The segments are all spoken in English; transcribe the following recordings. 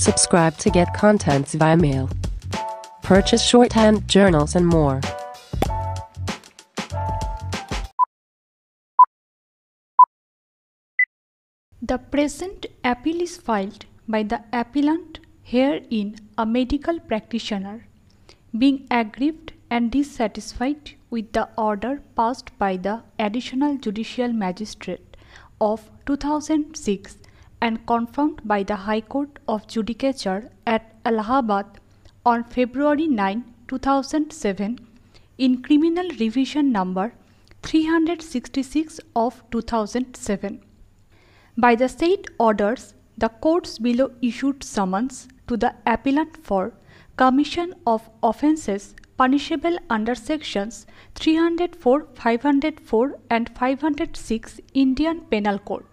Subscribe to get contents via mail. Purchase shorthand journals and more. The present appeal is filed by the appellant herein a medical practitioner, being aggrieved and dissatisfied with the order passed by the Additional Judicial Magistrate of 2006 and confirmed by the High Court of Judicature at Allahabad on February 9, 2007 in Criminal Revision number 366 of 2007. By the said orders, the courts below issued summons to the appellant for commission of offences punishable under sections 304, 504 and 506 Indian Penal Code.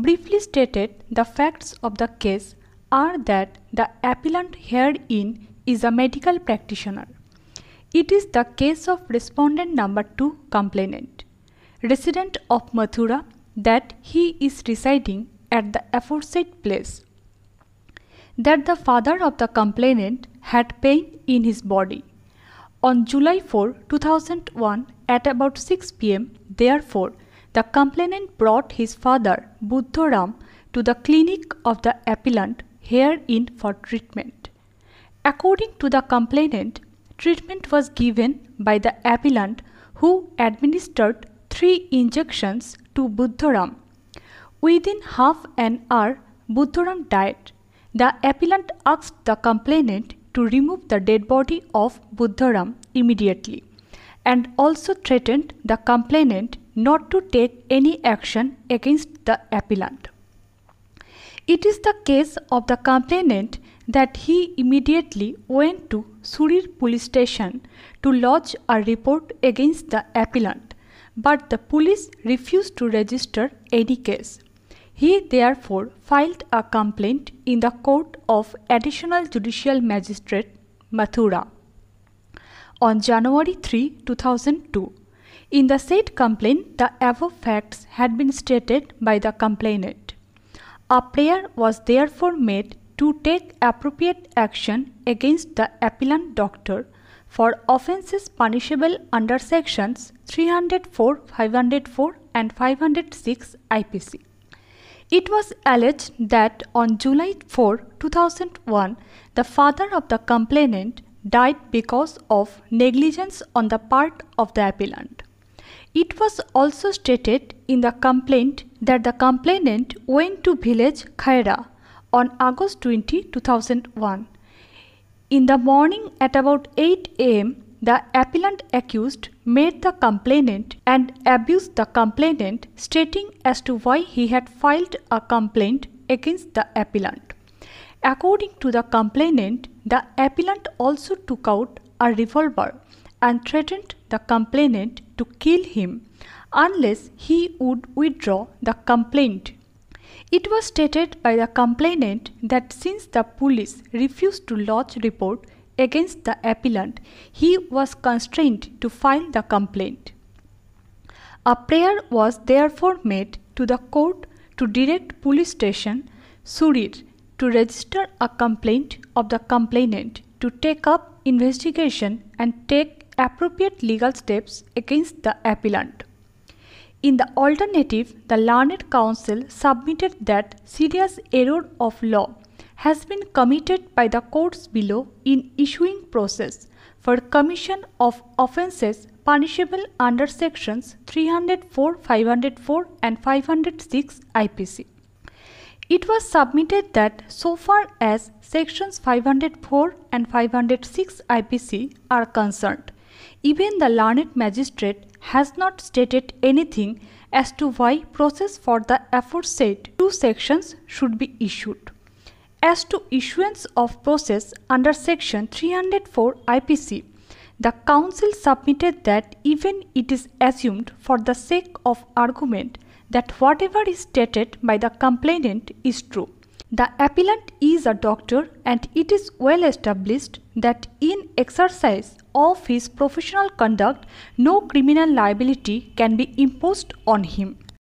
Briefly stated, the facts of the case are that the appellant herein is a medical practitioner. It is the case of respondent number 2 complainant, resident of Mathura that he is residing at the aforesaid place. That the father of the complainant had pain in his body. On July 4, 2001 at about 6 pm, therefore, the complainant brought his father Buddharam to the clinic of the appellant herein for treatment. According to the complainant, treatment was given by the appellant who administered three injections to Buddharam. Within half an hour, Buddharam died. The appellant asked the complainant to remove the dead body of Buddharam immediately and also threatened the complainant not to take any action against the appellant. It is the case of the complainant that he immediately went to Surir police station to lodge a report against the appellant but the police refused to register any case. He therefore filed a complaint in the Court of Additional Judicial Magistrate, Mathura, on January 3, 2002. In the said complaint, the above facts had been stated by the complainant. A prayer was therefore made to take appropriate action against the appellant doctor for offences punishable under sections 304, 504 and 506 IPC. It was alleged that on July 4, 2001, the father of the complainant died because of negligence on the part of the appellant. It was also stated in the complaint that the complainant went to village Khaira on August 20, 2001 in the morning at about 8 am, the appellant accused made the complainant and abused the complainant, stating as to why he had filed a complaint against the appellant. According to the complainant, the appellant also took out a revolver and threatened the complainant to kill him unless he would withdraw the complaint it was stated by the complainant that since the police refused to lodge report against the appellant, he was constrained to file the complaint. A prayer was therefore made to the court to direct police station Surir to register a complaint of the complainant to take up investigation and take appropriate legal steps against the appellant. In the alternative, the Learned Counsel submitted that serious error of law has been committed by the courts below in issuing process for commission of offences punishable under sections 304, 504 and 506 IPC. It was submitted that so far as sections 504 and 506 IPC are concerned, even the learned magistrate has not stated anything as to why process for the aforesaid two sections should be issued. As to issuance of process under section 304 IPC, the counsel submitted that even it is assumed for the sake of argument that whatever is stated by the complainant is true. The appellant is a doctor and it is well established that in exercise of his professional conduct, no criminal liability can be imposed on him.